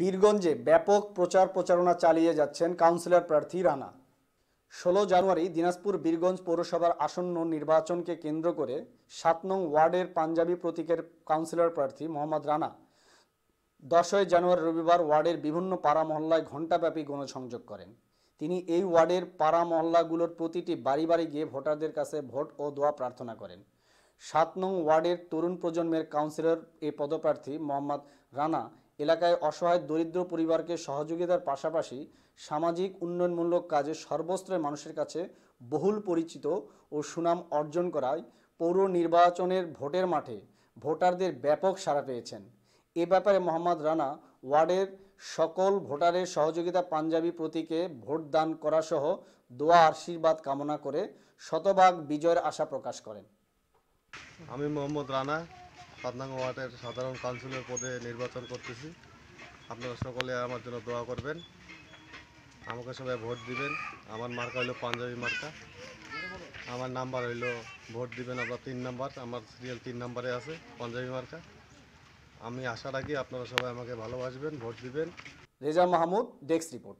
বীরগঞ্জে ব্যাপক প্রচার প্রচারণা চালিয়ে যাচ্ছেন কাউন্সিলর প্রার্থী রানা। ষোলো জানুয়ারি দিনাজপুর বীরগঞ্জ পৌরসভার আসন্ন নির্বাচনকে কেন্দ্র করে সাত নং ওয়ার্ডের পাঞ্জাবি প্রতীকের কাউন্সিলর প্রার্থী মোহাম্মদ রানা। দশই জানুয়ারি রবিবার ওয়ার্ডের বিভিন্ন পাড়া মহল্লায় ঘণ্টাব্যাপী গণসংযোগ করেন। তিনি এই ওয়ার্ডের পাড়া মহল্লাগুলোর প্রতিটি বাড়ি বাড়ি গিয়ে ভোটারদের কাছে ভোট ও দোয়া প্রার্থনা করেন। সাত নং ওয়ার্ডের তরুণ প্রজন্মের কাউন্সিলর এ পদপ্রার্থী মোহাম্মদ রানা এলাকায় অসহায় দরিদ্র পরিবারকে সহযোগিতার পাশাপাশি সামাজিক উন্নয়নমূলক কাজে সর্বস্তরের মানুষের কাছে বহুল পরিচিত ও সুনাম অর্জন করায় পৌর নির্বাচনের ভোটের মাঠে ভোটারদের ব্যাপক সাড়া পেয়েছেন। এ ব্যাপারে মোহাম্মদ রানা ওয়ার্ডের সকল ভোটারের সহযোগিতা পাঞ্জাবি প্রতীকে ভোট দান করা সহ দোয়া আশীর্বাদ কামনা করে শতভাগ বিজয়ের আশা প্রকাশ করেন। আমি মোহাম্মদ রানা সাত নং ওয়ার্ডের সাধারণ কাউন্সিলর পদে নির্বাচন করতেছি। আপনারা সকলে আমার জন্য দোয়া করবেন। আমাকে সবাই ভোট দিবেন। আমার মার্কা হইল পাঞ্জাবি মার্কা। আমার নাম্বার হইল ভোট দিবেন আপনার তিন নাম্বার। আমার সিরিয়াল তিন নাম্বারে আছে, পাঞ্জাবি মার্কা। আমি আশা রাখি আপনারা সবাই আমাকে ভালোবাসবেন, ভোট দিবেন। Reza Mahmud, desk report.